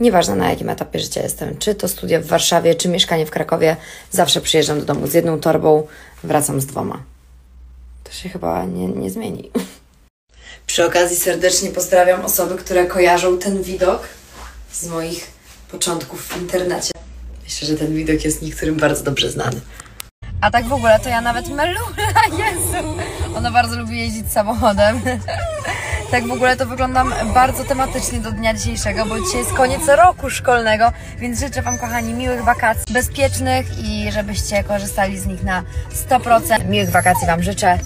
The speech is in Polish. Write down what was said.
Nieważne na jakim etapie życia jestem, czy to studia w Warszawie, czy mieszkanie w Krakowie, zawsze przyjeżdżam do domu z jedną torbą, wracam z dwoma. To się chyba nie, nie zmieni. Przy okazji serdecznie pozdrawiam osoby, które kojarzą ten widok z moich początków w internecie. Myślę, że ten widok jest niektórym bardzo dobrze znany. A tak w ogóle to ja nawet Melula, Jezu! Ona bardzo lubi jeździć samochodem. tak w ogóle to wyglądam bardzo tematycznie do dnia dzisiejszego, bo dzisiaj jest koniec roku szkolnego, więc życzę Wam, kochani, miłych wakacji, bezpiecznych i żebyście korzystali z nich na 100%. Miłych wakacji Wam życzę.